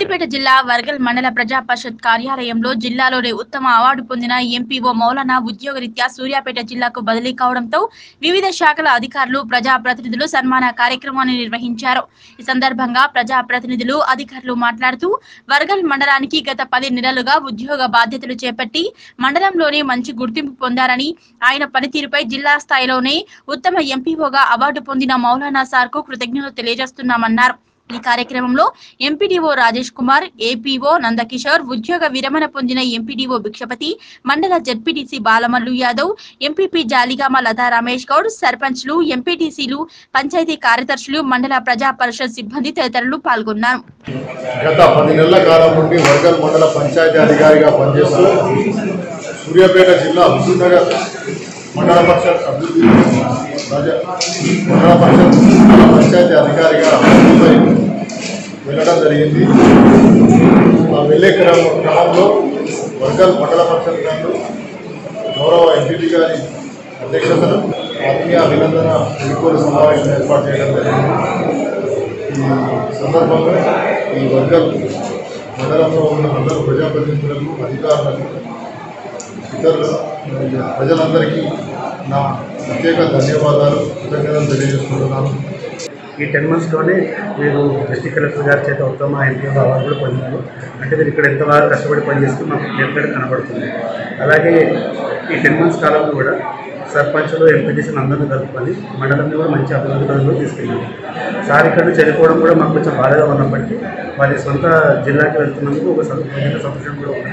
సిద్దిపేట జిల్లా వర్గల్ మండల ప్రజా పరిషత్ కార్యాలయంలో జిల్లాలోనే ఉత్తమ అవార్డు పొందిన ఎంపీఓ మౌలానా ఉద్యోగరీత్యా సూర్యాపేట జిల్లాకు బదిలీ కావడంతో వివిధ శాఖల అధికారులు ప్రజా ప్రతినిధులు సన్మాన కార్యక్రమాన్ని నిర్వహించారు. ఈ సందర్భంగా ప్రజా ప్రతినిధులు అధికారులు మాట్లాడుతూ వర్గల్ మండలానికి గత పది నెలలుగా ఉద్యోగ బాధ్యతలు చేపట్టి మండలంలోనే మంచి గుర్తింపు పొందారని ఆయన పనితీరుపై జిల్లా స్థాయిలోనే ఉత్తమ ఎంపీఓగా అవార్డు పొందిన మౌలానా సార్కు కృతజ్ఞతలు తెలియజేస్తున్నామన్నారు. ఈ కార్యక్రమంలో ఎంపీడీఓ రాజేష్ కుమార్ ఏపీఓ నందకిషోర్ ఉద్యోగ విరమణ పొందిన ఎంపీడీఓ భిక్షపతి మండల జడ్పీటీసీ బాలమల్లు యాదవ్ ఎంపీపీ జాలిగామ లతా రమేష్ గౌడ్ సర్పంచ్లు ఎంపీటీసీలు పంచాయతీ కార్యదర్శులు మండల ప్రజా పరిషత్ సిబ్బంది తదితరులు పాల్గొన్నారు. గత పది నెలల కాలం నుండి వర్గల్ మండల పంచాయతీ అధికారిగా పనిచేస్తూ సూర్యాపేట జిల్లా హుజూర్నగర్ మండల పరిషత్ అభివృద్ధి మండల పరిషత్ మండల పంచాయతీ అధికారిగా ముంబై వెళ్ళడం జరిగింది. ఆ వెళ్ళే క్రమ క్రమంలో వర్గాలు మండల పరిషత్ గారు గౌరవ ఎంపీపీ గారి అధ్యక్షతను ఆత్మీయ అభినందన వీడ్కోలు సమావేశం ఏర్పాటు చేయడం జరిగింది. ఈ సందర్భంగా ఈ వర్గాలు మండలంలో ఉన్న అందరు ప్రజాప్రతినిధులకు అధికారులకు ఇతరులు ప్రజలందరికీ నా ప్రత్యేక ధన్యవాదాలు కృతజ్ఞతలు తెలియజేసుకుంటున్నాను. ఈ టెన్ మంత్స్లోనే మీరు డిస్టిక్ కలెక్టర్ గారి చేత ఉత్తమ ఎంపీఓ అవార్డు కూడా పొందారు. అంటే మీరు ఇక్కడ ఎంత బాగా కష్టపడి పనిచేస్తూ మాకు క్లియర్ కనబడుతుంది. అలాగే ఈ టెన్ మంత్స్ కాలంలో కూడా సర్పంచ్లు ఎంపీటీసీలు అందరినీ కలుపుకొని మండలంలో కూడా మంచి అభివృద్ధి పనులు తీసుకెళ్ళారు. సార్ ఇక్కడ చనిపోవడం కూడా మాకు కొంచెం బాధగా ఉన్నప్పటికీ వారి సొంత జిల్లాకి వెళ్తున్నందుకు ఒక సంతోషం కూడా ఉంది.